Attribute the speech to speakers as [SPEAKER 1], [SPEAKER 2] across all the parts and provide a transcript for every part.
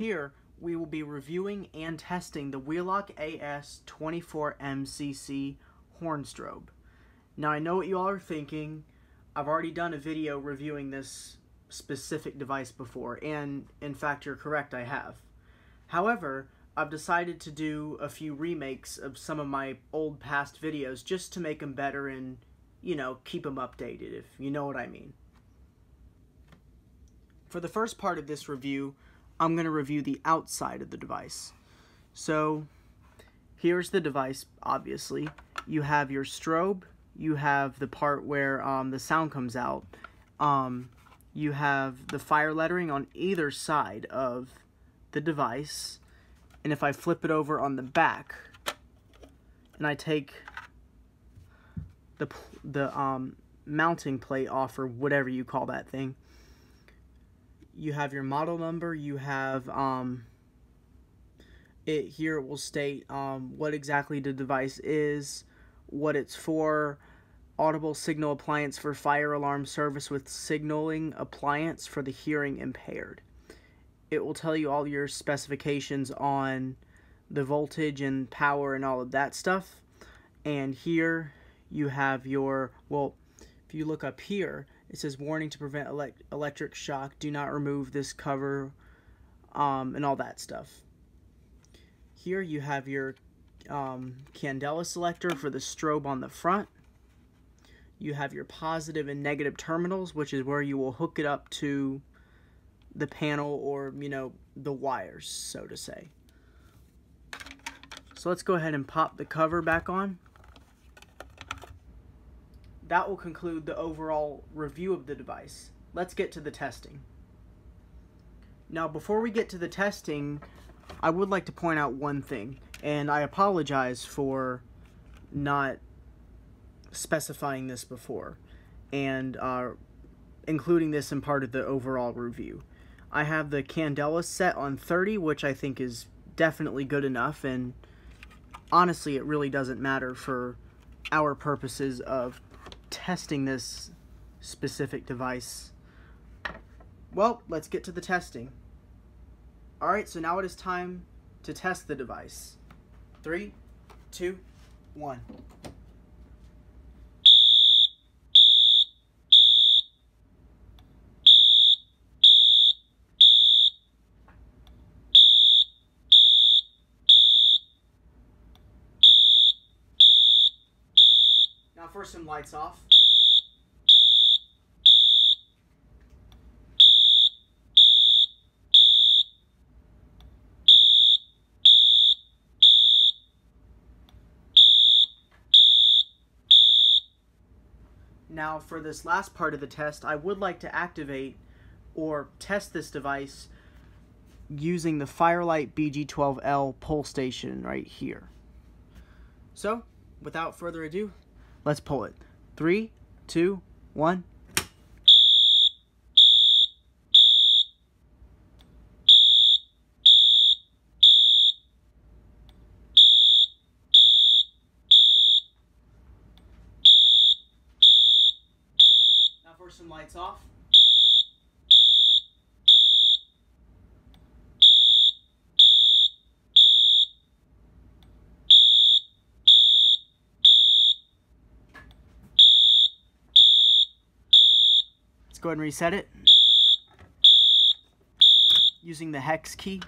[SPEAKER 1] Here, we will be reviewing and testing the Wheelock AS24MCC horn strobe. Now I know what you all are thinking. I've already done a video reviewing this specific device before, and in fact you're correct, I have. However, I've decided to do a few remakes of some of my old past videos just to make them better and, you know, keep them updated, if you know what I mean. For the first part of this review, I'm going to review the outside of the device. So, here's the device, obviously. You have your strobe, you have the part where um, the sound comes out, um, you have the fire lettering on either side of the device, and if I flip it over on the back, and I take the, the um, mounting plate off, or whatever you call that thing, you have your model number, you have um, it here it will state um, what exactly the device is, what it's for, audible signal appliance for fire alarm service with signaling appliance for the hearing impaired. It will tell you all your specifications on the voltage and power and all of that stuff. And here you have your, well, if you look up here, it says warning to prevent elect electric shock. Do not remove this cover um, and all that stuff. Here you have your um, candela selector for the strobe on the front. You have your positive and negative terminals, which is where you will hook it up to the panel or, you know, the wires, so to say. So let's go ahead and pop the cover back on that will conclude the overall review of the device. Let's get to the testing. Now, before we get to the testing, I would like to point out one thing, and I apologize for not specifying this before and uh, including this in part of the overall review. I have the Candela set on 30, which I think is definitely good enough, and honestly, it really doesn't matter for our purposes of testing this specific device. Well, let's get to the testing. Alright, so now it is time to test the device. Three, two, one. Now for some lights off. Now for this last part of the test, I would like to activate or test this device using the Fire-Lite BG12L pull station right here. So, without further ado, Let's pull it. Three, two, one. Now for some lights off. Go ahead and reset it using the hex key.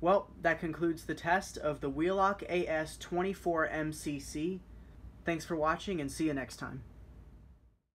[SPEAKER 1] Well, that concludes the test of the Wheelock AS24MCC. Thanks for watching and see you next time.